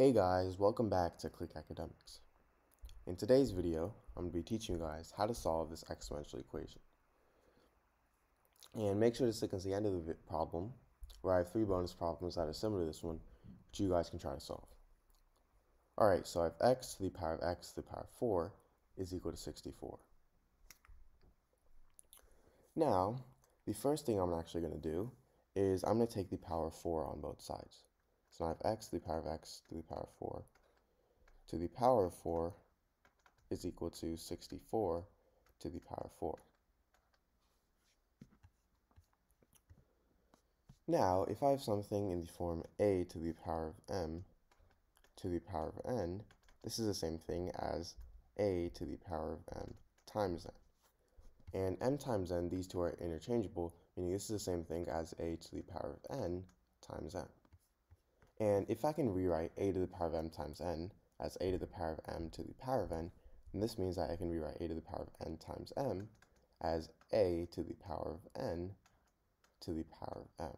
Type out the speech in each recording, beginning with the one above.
Hey guys, welcome back to Click Academics. In today's video, I'm going to be teaching you guys how to solve this exponential equation. And make sure to stick until the end of the problem, where I have three bonus problems that are similar to this one, which you guys can try to solve. Alright, so I have x to the power of x to the power of 4 is equal to 64. Now, the first thing I'm actually going to do is I'm going to take the power of 4 on both sides. So I have x to the power of x to the power of 4 to the power of 4 is equal to 64 to the power of 4. Now, if I have something in the form a to the power of m to the power of n, this is the same thing as a to the power of m times n. And m times n, these two are interchangeable, meaning this is the same thing as a to the power of n times n. And if I can rewrite a to the power of m times n as a to the power of m to the power of n, then this means that I can rewrite a to the power of n times m as a to the power of n to the power of m.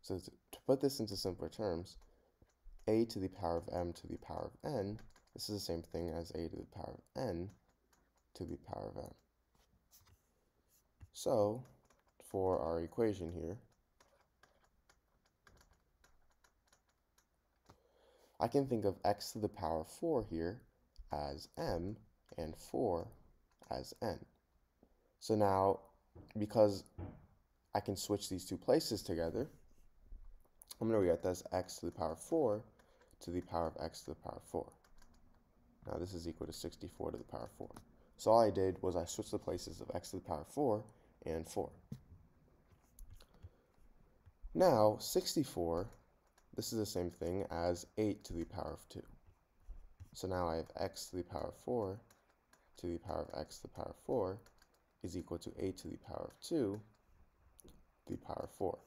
So to put this into simpler terms, a to the power of m to the power of n, this is the same thing as a to the power of n to the power of m. So for our equation here, I can think of x to the power 4 here as m and 4 as n. So now, because I can switch these two places together, I'm going to rewrite this as x to the power 4 to the power of x to the power 4. Now this is equal to 64 to the power 4. So all I did was I switched the places of x to the power 4 and 4. Now, 64 this is the same thing as 8 to the power of 2. So now I have x to the power of 4 to the power of x to the power of 4 is equal to 8 to the power of 2 to the power of 4.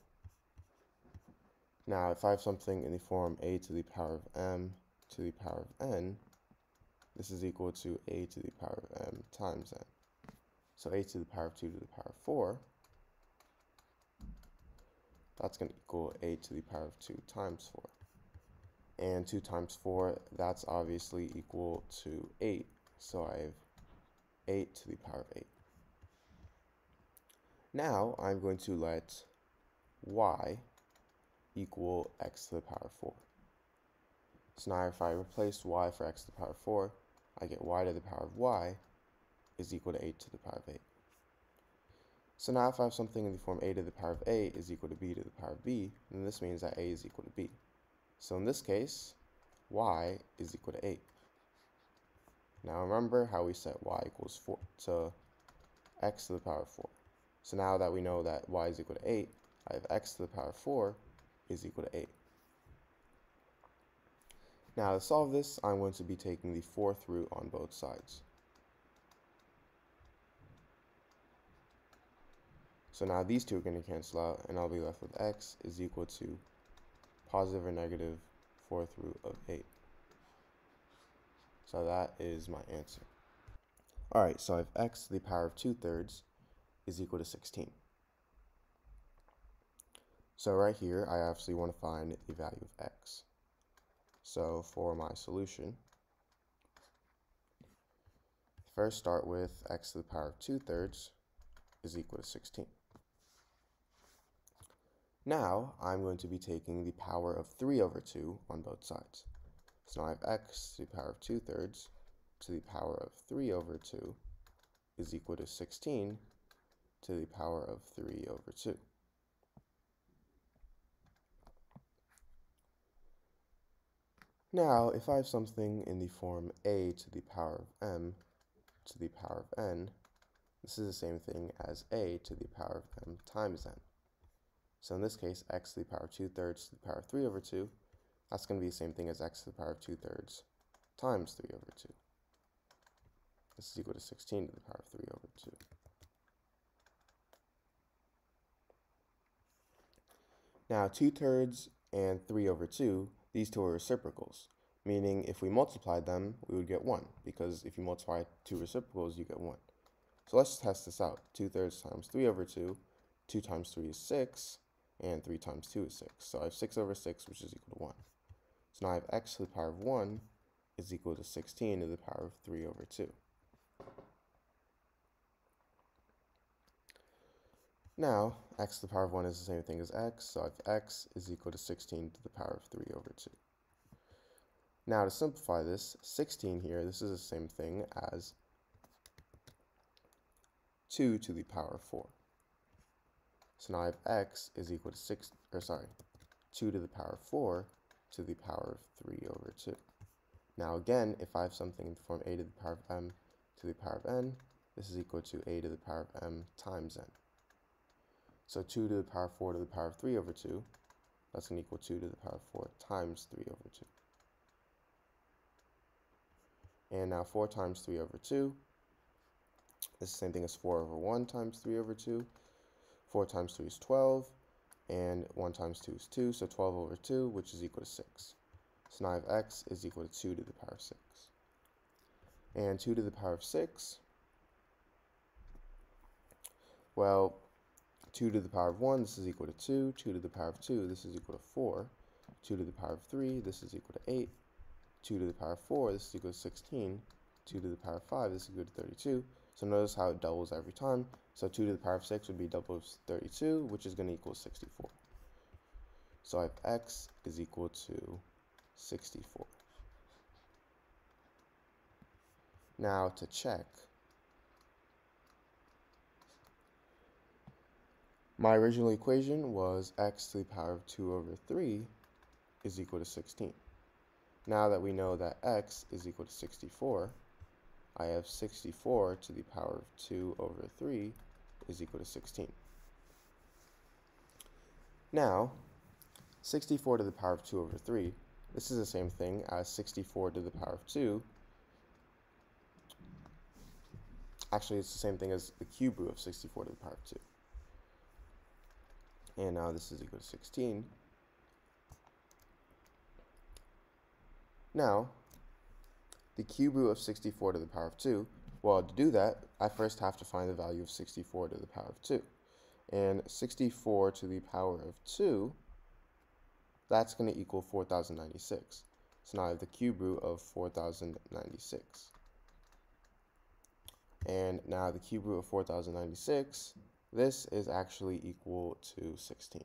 Now, if I have something in the form a to the power of m to the power of n, this is equal to a to the power of m times n. So a to the power of 2 to the power of 4 that's going to equal a to the power of 2 times 4. And 2 times 4, that's obviously equal to 8. So I have 8 to the power of 8. Now I'm going to let y equal x to the power of 4. So now if I replace y for x to the power of 4, I get y to the power of y is equal to 8 to the power of 8. So now if I have something in the form a to the power of a is equal to b to the power of b, then this means that a is equal to b. So in this case, y is equal to 8. Now remember how we set y equals 4 to x to the power of 4. So now that we know that y is equal to 8, I have x to the power of 4 is equal to 8. Now to solve this, I'm going to be taking the fourth root on both sides. So now these two are going to cancel out, and I'll be left with x is equal to positive or negative fourth root of 8. So that is my answer. Alright, so I have x to the power of 2 thirds is equal to 16. So right here, I obviously want to find the value of x. So for my solution, first start with x to the power of 2 thirds is equal to 16. Now I'm going to be taking the power of 3 over 2 on both sides. So now I have x to the power of 2 thirds to the power of 3 over 2 is equal to 16 to the power of 3 over 2. Now, if I have something in the form a to the power of m to the power of n, this is the same thing as a to the power of m times n. So in this case, x to the power of 2 thirds to the power of 3 over 2, that's going to be the same thing as x to the power of 2 thirds times 3 over 2. This is equal to 16 to the power of 3 over 2. Now, 2 thirds and 3 over 2, these two are reciprocals, meaning if we multiplied them, we would get 1, because if you multiply two reciprocals, you get 1. So let's test this out. 2 thirds times 3 over 2, 2 times 3 is 6, and 3 times 2 is 6. So I have 6 over 6, which is equal to 1. So now I have x to the power of 1 is equal to 16 to the power of 3 over 2. Now, x to the power of 1 is the same thing as x, so I have x is equal to 16 to the power of 3 over 2. Now, to simplify this, 16 here, this is the same thing as 2 to the power of 4. So now I have x is equal to 6, or sorry, 2 to the power of 4 to the power of 3 over 2. Now again, if I have something in the form a to the power of m to the power of n, this is equal to a to the power of m times n. So 2 to the power of 4 to the power of 3 over 2, that's going to equal 2 to the power of 4 times 3 over 2. And now 4 times 3 over 2, this is the same thing as 4 over 1 times 3 over 2. 4 times 3 is 12, and 1 times 2 is 2, so 12 over 2, which is equal to 6. So now I have x is equal to 2 to the power of 6. And 2 to the power of 6, well, 2 to the power of 1, this is equal to 2. 2 to the power of 2, this is equal to 4. 2 to the power of 3, this is equal to 8. 2 to the power of 4, this is equal to 16. 2 to the power of 5, this is equal to 32. So notice how it doubles every time. So 2 to the power of 6 would be double of 32, which is going to equal 64. So I have x is equal to 64. Now to check, my original equation was x to the power of 2 over 3 is equal to 16. Now that we know that x is equal to 64, I have 64 to the power of 2 over 3 is equal to 16. Now, 64 to the power of 2 over 3 this is the same thing as 64 to the power of 2. Actually, it's the same thing as the cube root of 64 to the power of 2. And now this is equal to 16. Now, the cube root of 64 to the power of 2, well, to do that, I first have to find the value of 64 to the power of 2. And 64 to the power of 2 that's going to equal 4096. So now I have the cube root of 4096. And now the cube root of 4096, this is actually equal to 16.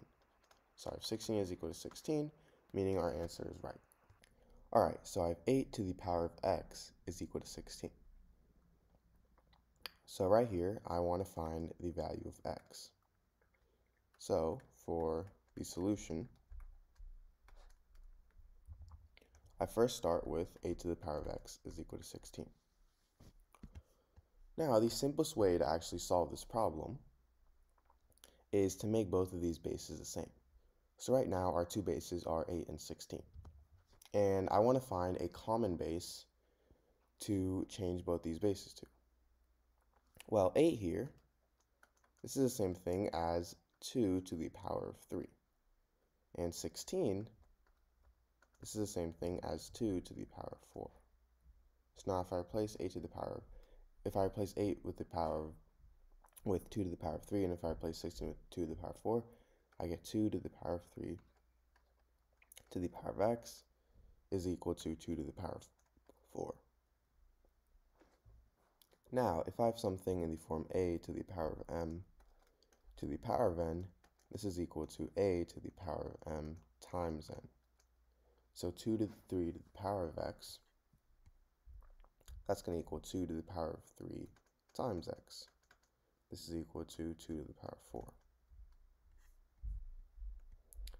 Sorry, 16 is equal to 16, meaning our answer is right. Alright, so I have 8 to the power of x is equal to 16. So right here, I want to find the value of x. So for the solution, I first start with a to the power of x is equal to 16. Now, the simplest way to actually solve this problem is to make both of these bases the same. So right now, our two bases are 8 and 16. And I want to find a common base to change both these bases to. Well, 8 here, this is the same thing as 2 to the power of 3. And 16 this is the same thing as 2 to the power of 4. So now if I replace 8 to the power, if I replace 8 with the power with 2 to the power of 3, and if I replace 16 with 2 to the power of 4, I get 2 to the power of 3 to the power of x is equal to 2 to the power of 4. Now, if I have something in the form a to the power of m to the power of n, this is equal to a to the power of m times n. So 2 to the 3 to the power of x, that's going to equal 2 to the power of 3 times x. This is equal to 2 to the power of 4.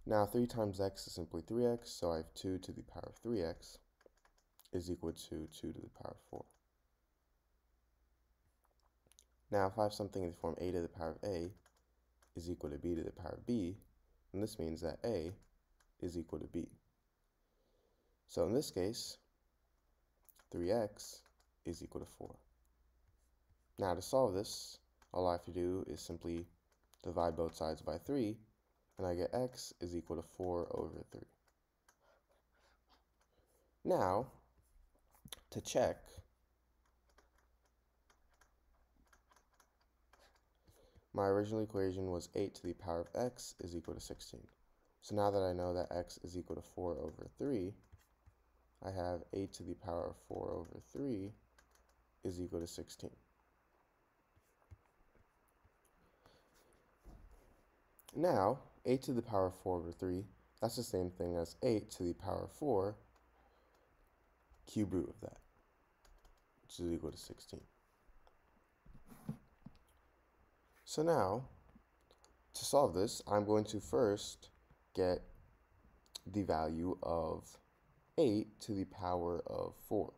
Now 3 times x is simply 3x, so I have 2 to the power of 3x is equal to 2 to the power of 4. Now if I have something in the form a to the power of a is equal to b to the power of b, then this means that a is equal to b. So in this case, 3x is equal to 4. Now to solve this, all I have to do is simply divide both sides by 3, and I get x is equal to 4 over 3. Now, to check, my original equation was 8 to the power of x is equal to 16. So now that I know that x is equal to 4 over 3, I have 8 to the power of 4 over 3 is equal to 16. Now, 8 to the power of 4 over 3, that's the same thing as 8 to the power of 4 cube root of that, which is equal to 16. So now, to solve this, I'm going to first get the value of 8 to the power of 4.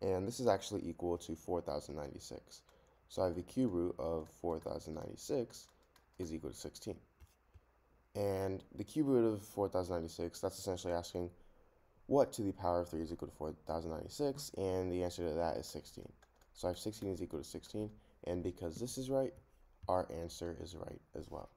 And this is actually equal to 4096. So I have the cube root of 4096 is equal to 16. And the cube root of 4096, that's essentially asking what to the power of 3 is equal to 4096, and the answer to that is 16. So I have 16 is equal to 16, and because this is right, our answer is right as well.